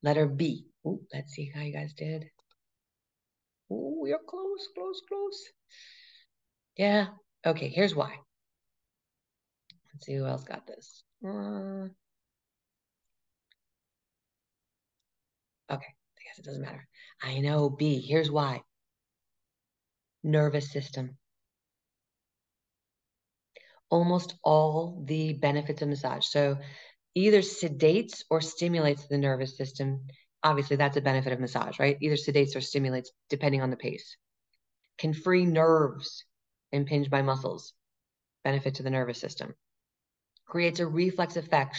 Letter B. Ooh, let's see how you guys did. Oh, you're close, close, close. Yeah. Okay, here's why. Let's see who else got this. Uh, okay, I guess it doesn't matter. I know B. Here's why. Nervous system. Almost all the benefits of massage. So either sedates or stimulates the nervous system. Obviously, that's a benefit of massage, right? Either sedates or stimulates, depending on the pace. Can free nerves impinged by muscles. Benefit to the nervous system creates a reflex effect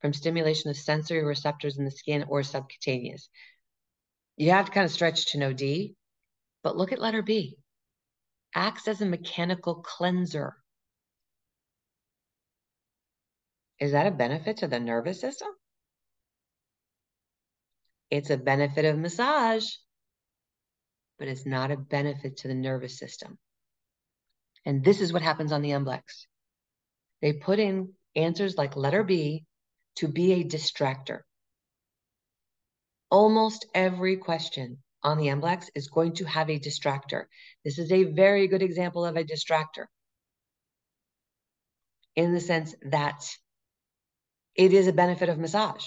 from stimulation of sensory receptors in the skin or subcutaneous. You have to kind of stretch to know D, but look at letter B. Acts as a mechanical cleanser. Is that a benefit to the nervous system? It's a benefit of massage, but it's not a benefit to the nervous system. And this is what happens on the MBLEX. They put in answers like letter B to be a distractor. Almost every question on the MBLEX is going to have a distractor. This is a very good example of a distractor in the sense that it is a benefit of massage,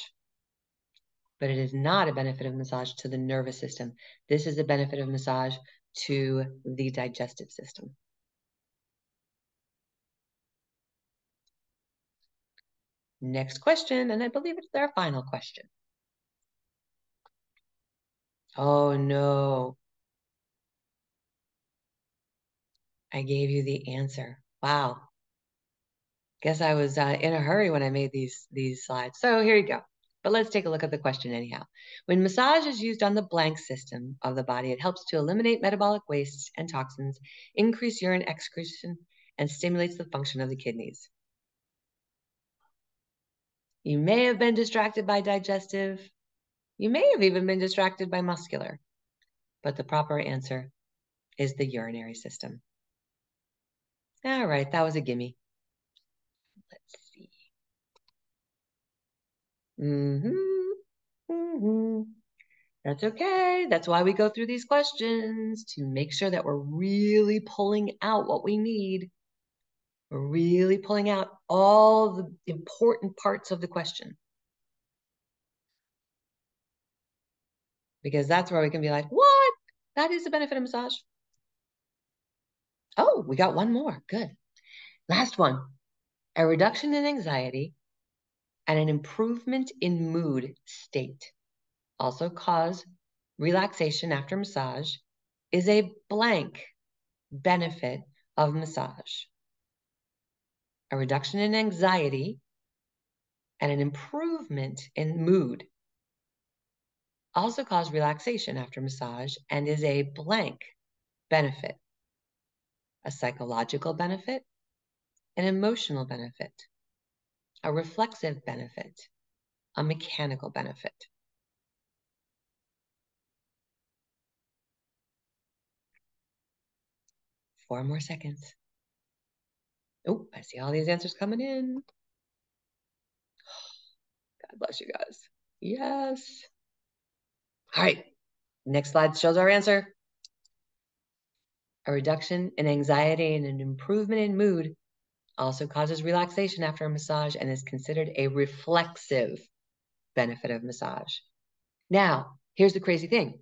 but it is not a benefit of massage to the nervous system. This is a benefit of massage to the digestive system. Next question, and I believe it's their final question. Oh no. I gave you the answer. Wow. Guess I was uh, in a hurry when I made these these slides. So here you go. But let's take a look at the question anyhow. When massage is used on the blank system of the body, it helps to eliminate metabolic wastes and toxins, increase urine excretion, and stimulates the function of the kidneys. You may have been distracted by digestive. You may have even been distracted by muscular. But the proper answer is the urinary system. All right, that was a gimme. Let's see. Mm-hmm. Mm-hmm. That's okay. That's why we go through these questions to make sure that we're really pulling out what we need. Really pulling out all the important parts of the question. Because that's where we can be like, what? That is the benefit of massage. Oh, we got one more. Good. Last one. A reduction in anxiety and an improvement in mood state also cause relaxation after massage is a blank benefit of massage. A reduction in anxiety and an improvement in mood also cause relaxation after massage and is a blank benefit a psychological benefit, an emotional benefit, a reflexive benefit, a mechanical benefit. Four more seconds. Oh, I see all these answers coming in. God bless you guys. Yes. All right. Next slide shows our answer a reduction in anxiety and an improvement in mood also causes relaxation after a massage and is considered a reflexive benefit of massage. Now, here's the crazy thing.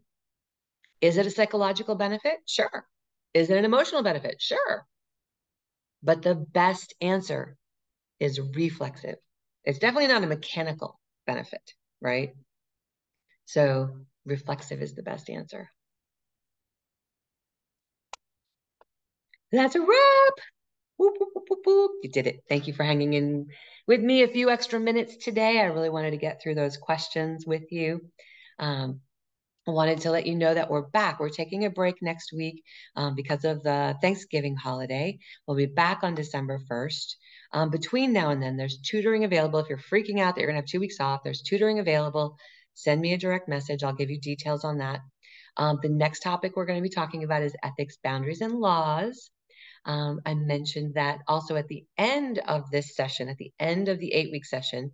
Is it a psychological benefit? Sure. Is it an emotional benefit? Sure. But the best answer is reflexive. It's definitely not a mechanical benefit, right? So reflexive is the best answer. That's a wrap. Whoop, whoop, whoop, you did it. Thank you for hanging in with me a few extra minutes today. I really wanted to get through those questions with you. Um, Wanted to let you know that we're back. We're taking a break next week um, because of the Thanksgiving holiday. We'll be back on December 1st. Um, between now and then, there's tutoring available. If you're freaking out that you're going to have two weeks off, there's tutoring available. Send me a direct message. I'll give you details on that. Um, the next topic we're going to be talking about is ethics, boundaries, and laws. Um, I mentioned that also at the end of this session, at the end of the eight week session.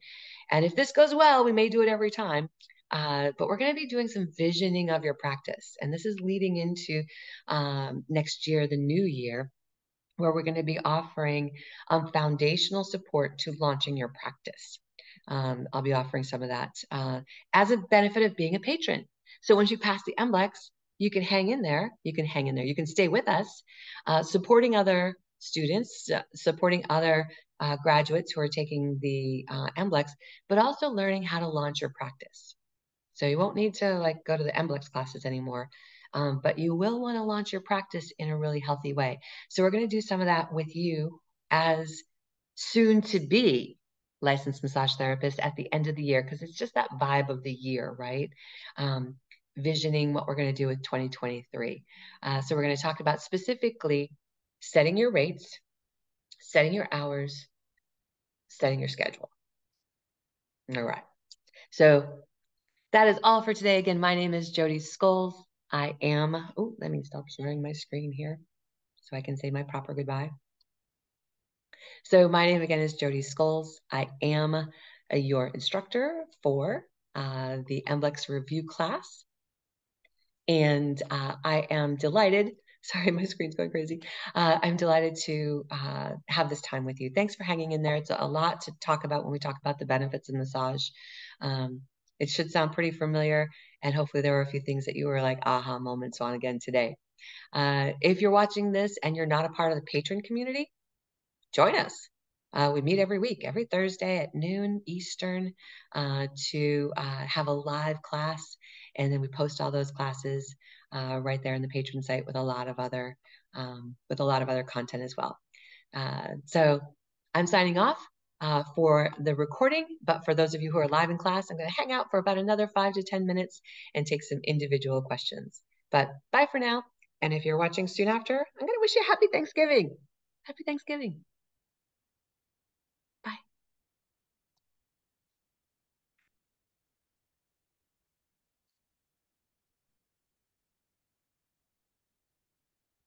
And if this goes well, we may do it every time. Uh, but we're going to be doing some visioning of your practice. And this is leading into um, next year, the new year, where we're going to be offering um, foundational support to launching your practice. Um, I'll be offering some of that uh, as a benefit of being a patron. So once you pass the MBLEX, you can hang in there. You can hang in there. You can stay with us, uh, supporting other students, uh, supporting other uh, graduates who are taking the uh, MBLEX, but also learning how to launch your practice. So you won't need to like go to the MBLEX classes anymore, um, but you will want to launch your practice in a really healthy way. So we're going to do some of that with you as soon to be licensed massage therapist at the end of the year because it's just that vibe of the year, right? Um, visioning what we're going to do with 2023. Uh, so we're going to talk about specifically setting your rates, setting your hours, setting your schedule. All right. So that is all for today. Again, my name is Jodi Scholes. I am, oh, let me stop sharing my screen here so I can say my proper goodbye. So my name again is Jodi Scholes. I am a, your instructor for uh, the MBLEX review class. And uh, I am delighted. Sorry, my screen's going crazy. Uh, I'm delighted to uh, have this time with you. Thanks for hanging in there. It's a lot to talk about when we talk about the benefits of massage. Um, it should sound pretty familiar, and hopefully there were a few things that you were like aha moments on again today. Uh, if you're watching this and you're not a part of the Patreon community, join us. Uh, we meet every week, every Thursday at noon Eastern uh, to uh, have a live class and then we post all those classes uh, right there in the Patreon site with a lot of other um, with a lot of other content as well. Uh, so I'm signing off. Uh, for the recording, but for those of you who are live in class, I'm going to hang out for about another five to 10 minutes and take some individual questions. But bye for now. And if you're watching soon after, I'm going to wish you a happy Thanksgiving. Happy Thanksgiving.